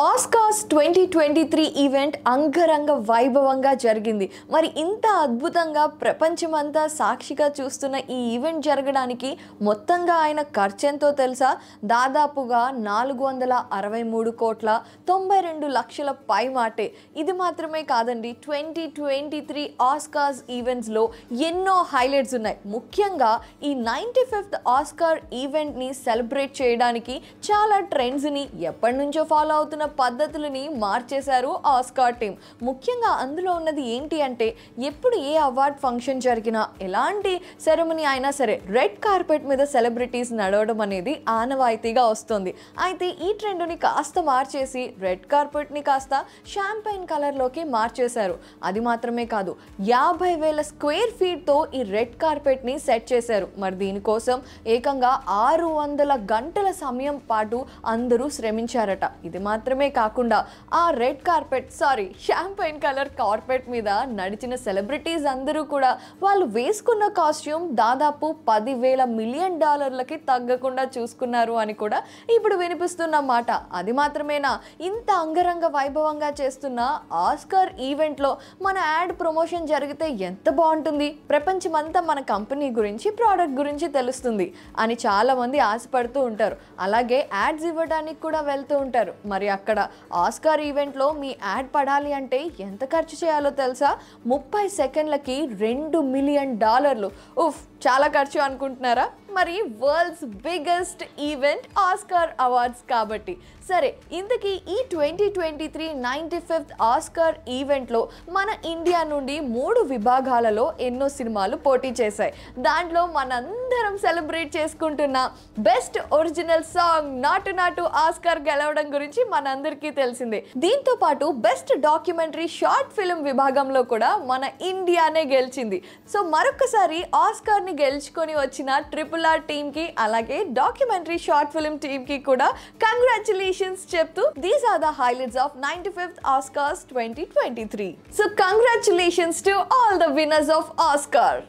Oscars twenty twenty three event అంగరంగ వైభవంగా జరిగింది. మరి ఇంత అద్భుతంగా ప్రపంచమంతా సాక్షిగా చూస్తున్న ఈ ఈవెంట్ జరగడానికి మొత్తంగా ఆయన ఖర్చెంతో తెలుసా? దాదాపుగా నాలుగు వందల అరవై మూడు కోట్ల తొంభై రెండు లక్షల పై మాటే ఇది మాత్రమే కాదండి ట్వంటీ ట్వంటీ త్రీ ఆస్కార్స్ ఈవెంట్స్లో ఎన్నో హైలైట్స్ ఉన్నాయి. ముఖ్యంగా ఈ నైంటీ ఫిఫ్త్ ఆస్కార్ ఈవెంట్ని సెలబ్రేట్ చేయడానికి చాలా ట్రెండ్స్ని ఎప్పటి నుంచో ఫాలో అవుతున్న పద్ధతులని మార్చేశారు ఆస్కార్ టీం. ముఖ్యంగా అందులో ఉన్నది ఏంటి అంటే ఎప్పుడు ఏ అవార్డ్ ఫంక్షన్ జరిగినా ఎలాంటి సెరమనీ అయినా సరే రెడ్ కార్పెట్ మీద సెలబ్రిటీస్ నడవడం అనేది ఆనవాయితీగా వస్తుంది. అయితే ఈ ట్రెండ్ని కాస్త మార్చేసి రెడ్ కార్పెట్ని కాస్త షాంపైన్ కలర్లోకి మార్చేశారు. అది మాత్రమే కాదు యాభై వేల స్క్వేర్ ఫీట్తో ఈ రెడ్ కార్పెట్ని సెట్ చేశారు. మరి దీనికోసం ఏకంగా ఆరు వందల గంటల సమయం పాటు అందరూ శ్రమించారట. ఇది మాత్రమే కాకుండా ఆ red carpet sorry champagne colour carpet మీద నడిచిన సెలబ్రిటీస్ అందరూ కూడా వాళ్ళు వేసుకున్న కాస్ట్యూమ్ దాదాపు పదివేల మిలియన్ డాలర్లకి తగ్గకుండా చూసుకున్నారు అని కూడా ఇప్పుడు వినిపిస్తున్న మాట. అది మాత్రమేనా? ఇంత అంగరంగ వైభవంగా చేస్తున్న ఆస్కార్ ఈవెంట్లో మన యాడ్ ప్రమోషన్ జరిగితే ఎంత బాగుంటుంది? ప్రపంచమంతా మన కంపెనీ గురించి ప్రోడక్ట్ గురించి తెలుస్తుంది అని చాలామంది ఆశపడుతూ ఉంటారు. అలాగే యాడ్స్ ఇవ్వడానికి కూడా వెళ్తూ ఉంటారు. మరి అక్కడ అక్కడ ఆస్కార్ ఈవెంట్లో మీ యాడ్ పడాలి అంటే ఎంత ఖర్చు చేయాలో తెలుసా? ముప్పై సెకండ్లకి రెండు మిలియన్ డాలర్లు. ఉఫ్ చాలా ఖర్చు అనుకుంటున్నారా? మరి world's biggest event Oscar awards కాబట్టి. సరే ఇంతకీ ఈ twenty twenty three ninety fifth Oscar ఈవెంట్లో మన ఇండియా నుండి మూడు విభాగాలలో ఎన్నో సినిమాలు పోటీ చేశాయి. దాంట్లో మనందరం సెలబ్రేట్ చేసుకుంటున్న బెస్ట్ ఒరిజినల్ సాంగ్ నాటు నాటు ఆస్కార్ గెలవడం గురించి మనందరికీ తెలిసిందే. దీంతో పాటు బెస్ట్ డాక్యుమెంటరీ షార్ట్ ఫిల్మ్ విభాగంలో కూడా మన ఇండియానే గెలిచింది. సో మరొకసారి ఆస్కార్ని గెలుచుకొని వచ్చిన ట్రిపుల్ ఆర్ టీమ్కి అలాగే డాక్యుమెంటరీ షార్ట్ ఫిల్మ్ టీమ్కి కూడా కంగ్రాచులేషన్స్ చెప్తూ these are the highlights of ninety fifth Oscars twenty twenty three so congratulations to all the winners of Oscar